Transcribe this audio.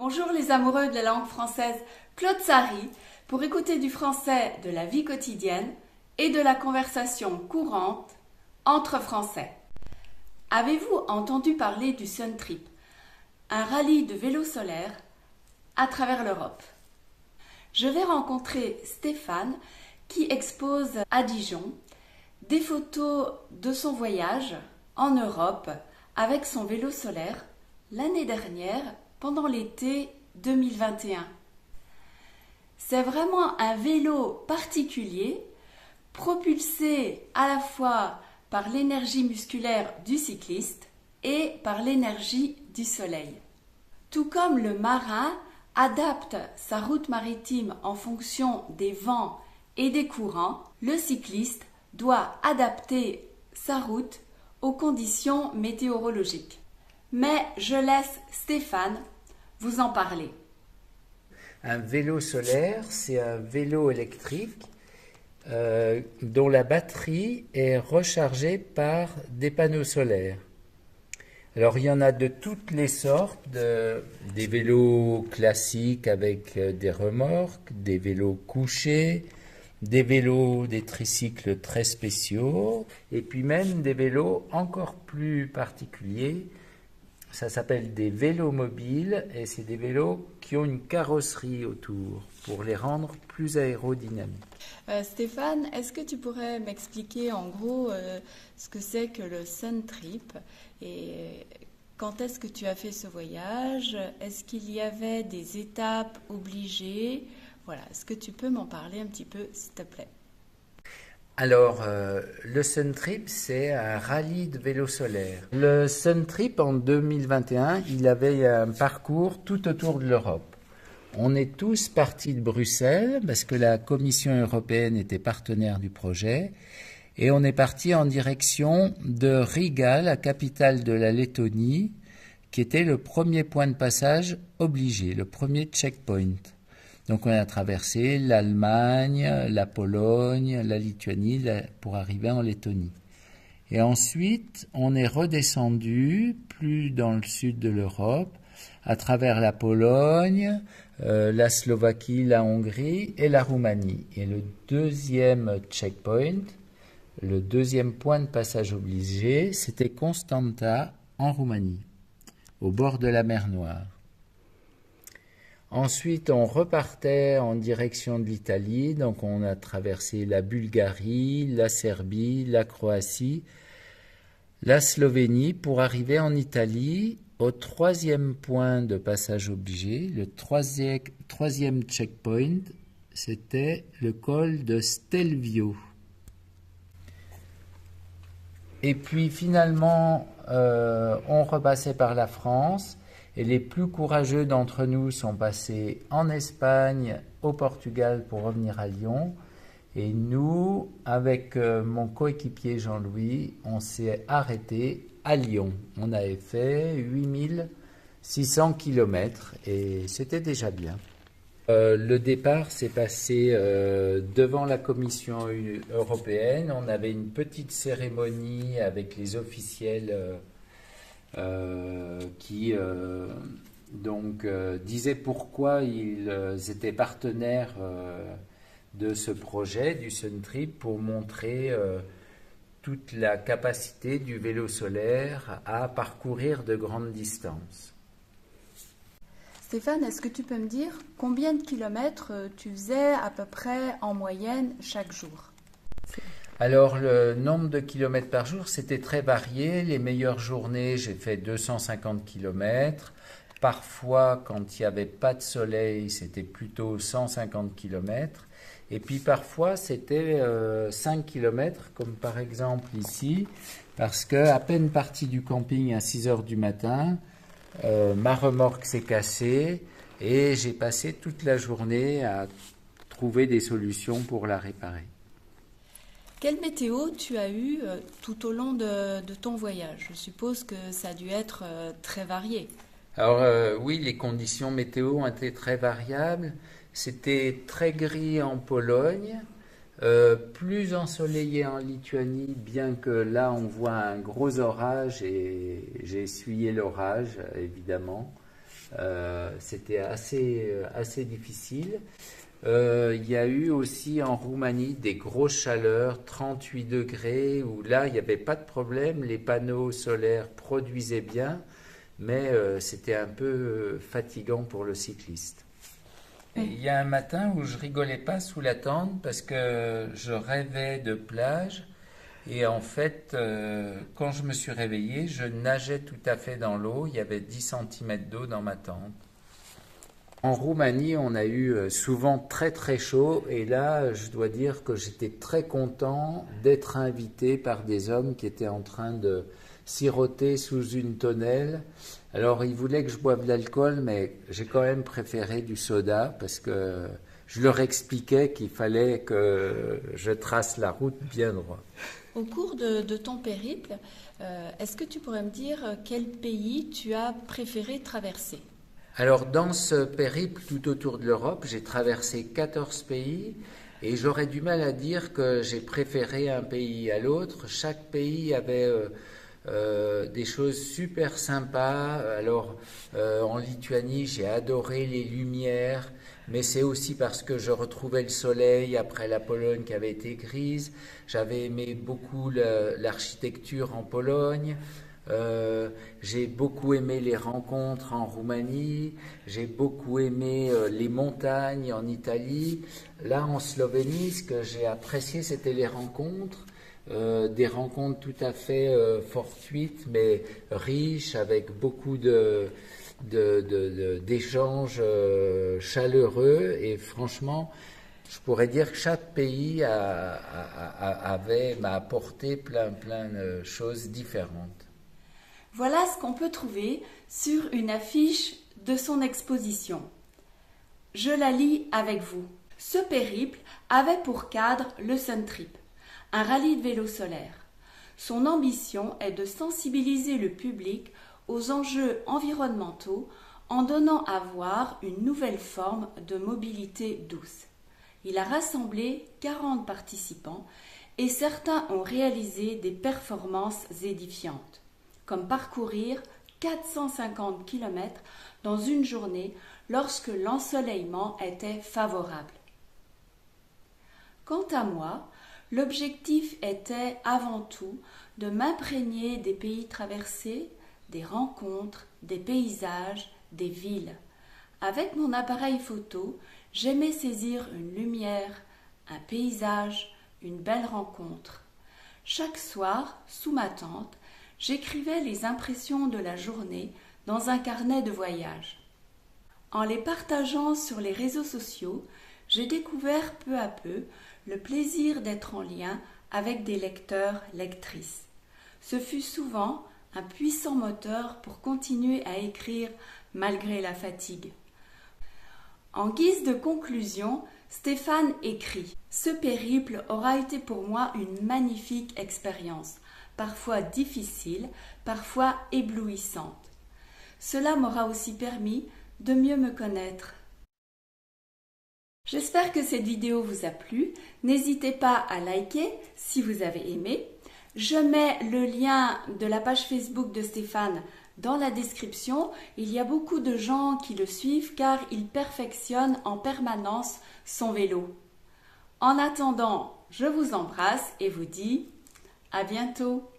Bonjour les amoureux de la langue française, Claude Sari, pour écouter du français de la vie quotidienne et de la conversation courante entre Français. Avez-vous entendu parler du Sun Trip, un rallye de vélo solaire à travers l'Europe? Je vais rencontrer Stéphane qui expose à Dijon des photos de son voyage en Europe avec son vélo solaire l'année dernière pendant l'été 2021. C'est vraiment un vélo particulier, propulsé à la fois par l'énergie musculaire du cycliste et par l'énergie du soleil. Tout comme le marin adapte sa route maritime en fonction des vents et des courants, le cycliste doit adapter sa route aux conditions météorologiques. Mais je laisse Stéphane vous en parler. Un vélo solaire, c'est un vélo électrique euh, dont la batterie est rechargée par des panneaux solaires. Alors il y en a de toutes les sortes, des vélos classiques avec euh, des remorques, des vélos couchés, des vélos, des tricycles très spéciaux, et puis même des vélos encore plus particuliers ça s'appelle des vélos mobiles et c'est des vélos qui ont une carrosserie autour pour les rendre plus aérodynamiques. Euh, Stéphane, est-ce que tu pourrais m'expliquer en gros euh, ce que c'est que le Sun Trip et quand est-ce que tu as fait ce voyage? Est-ce qu'il y avait des étapes obligées? Voilà, est-ce que tu peux m'en parler un petit peu s'il te plaît? Alors, euh, le Sun Trip, c'est un rallye de vélo solaire. Le Sun Trip, en 2021, il avait un parcours tout autour de l'Europe. On est tous partis de Bruxelles parce que la Commission européenne était partenaire du projet et on est parti en direction de Riga, la capitale de la Lettonie, qui était le premier point de passage obligé, le premier checkpoint. Donc on a traversé l'Allemagne, la Pologne, la Lituanie pour arriver en Lettonie. Et ensuite, on est redescendu plus dans le sud de l'Europe, à travers la Pologne, euh, la Slovaquie, la Hongrie et la Roumanie. Et le deuxième checkpoint, le deuxième point de passage obligé, c'était Constanta en Roumanie, au bord de la mer Noire. Ensuite, on repartait en direction de l'Italie, donc on a traversé la Bulgarie, la Serbie, la Croatie, la Slovénie pour arriver en Italie au troisième point de passage obligé. Le troisième, checkpoint, c'était le col de Stelvio. Et puis finalement, euh, on repassait par la France et les plus courageux d'entre nous sont passés en Espagne, au Portugal pour revenir à Lyon. Et nous, avec euh, mon coéquipier Jean-Louis, on s'est arrêté à Lyon. On avait fait 8600 km et c'était déjà bien. Euh, le départ s'est passé euh, devant la Commission européenne. On avait une petite cérémonie avec les officiels qui euh, donc euh, disait pourquoi ils étaient partenaires de ce projet du Sun Trip pour montrer toute la capacité du vélo solaire à parcourir de grandes distances. Stéphane, est-ce que tu peux me dire combien de kilomètres tu faisais à peu près en moyenne chaque jour? Alors, le nombre de kilomètres par jour, c'était très varié. Les meilleures journées, j'ai fait 250 kilomètres. Parfois, quand il n'y avait pas de soleil, c'était plutôt 150 kilomètres. Et puis parfois, c'était 5 euh, kilomètres, comme par exemple ici, parce que à peine parti du camping à 6 heures du matin, euh, ma remorque s'est cassée et j'ai passé toute la journée à trouver des solutions pour la réparer. Quelle météo tu as eu euh, tout au long de, ton voyage? Je suppose que ça a dû être euh, très varié. Alors euh, oui, les conditions météo ont été très variables. C'était très gris en Pologne, plus ensoleillé en Lituanie, bien que là on voit un gros orage et j'ai essuyé l'orage évidemment. C'était assez, assez difficile. Il y a eu aussi en Roumanie des grosses chaleurs, 38 degrés, où là, il n'y avait pas de problème, les panneaux solaires produisaient bien, mais c'était un peu fatigant pour le cycliste. Il y a un matin où je rigolais pas sous la tente parce que je rêvais de plage. Et en fait, euh, quand je me suis réveillé, je nageais tout à fait dans l'eau. Il y avait 10 cm d'eau dans ma tente. En Roumanie, on a eu euh, souvent très très chaud. Et là, je dois dire que j'étais très content d'être invité par des hommes qui étaient en train de siroter sous une tonnelle. Alors, ils voulaient que je boive de l'alcool, mais j'ai quand même préféré du soda parce que je leur expliquais qu'il fallait que je trace la route bien droit. Au cours de, ton périple, euh, est-ce que tu pourrais me dire quel pays tu as préféré traverser? Alors, dans ce périple tout autour de l'Europe, j'ai traversé 14 pays et j'aurais du mal à dire que j'ai préféré un pays à l'autre. Chaque pays avait... Euh, euh, des choses super sympas. Alors, euh, en Lituanie, j'ai adoré les lumières, mais c'est aussi parce que je retrouvais le soleil après la Pologne qui avait été grise. J'avais aimé beaucoup l'architecture en Pologne. Euh, j'ai beaucoup aimé les rencontres en Roumanie, j'ai beaucoup aimé les montagnes en Italie. Là, en Slovénie, ce que j'ai apprécié, c'était les rencontres. Euh, des rencontres tout à fait euh, fortuites, mais riches, avec beaucoup d'échanges euh, chaleureux. Et franchement, je pourrais dire que chaque pays m'a apporté plein, plein de choses différentes. Voilà ce qu'on peut trouver sur une affiche de son exposition. Je la lis avec vous. Ce périple avait pour cadre le Sun Trip un rallye de vélo solaire. Son ambition est de sensibiliser le public aux enjeux environnementaux en donnant à voir une nouvelle forme de mobilité douce. Il a rassemblé 40 participants et certains ont réalisé des performances édifiantes, parcourir 450 km dans une journée lorsque l'ensoleillement était favorable. Quant à moi, L'objectif était avant tout de m'imprégner des pays traversés, des rencontres, des paysages, des villes. Avec mon appareil photo, j'aimais saisir une lumière, un paysage, une belle rencontre. Chaque soir, sous ma tente, j'écrivais les impressions de la journée dans un carnet de voyage. En les partageant sur les réseaux sociaux, j'ai découvert peu à peu le plaisir d'être en lien avec des lecteurs, lectrices. Ce fut souvent un puissant moteur pour continuer à écrire malgré la fatigue. En guise de conclusion, Stéphane écrit Ce périple aura été pour moi une magnifique expérience, parfois difficile, parfois éblouissante. Cela m'aura aussi permis de mieux me connaître, J'espère que cette vidéo vous a plu. N'hésitez pas à liker si vous avez aimé. Je mets le lien de la page Facebook de Stéphane dans la description. Il y a beaucoup de gens qui le suivent car il perfectionne en permanence son vélo. En attendant, je vous embrasse et vous dis à bientôt.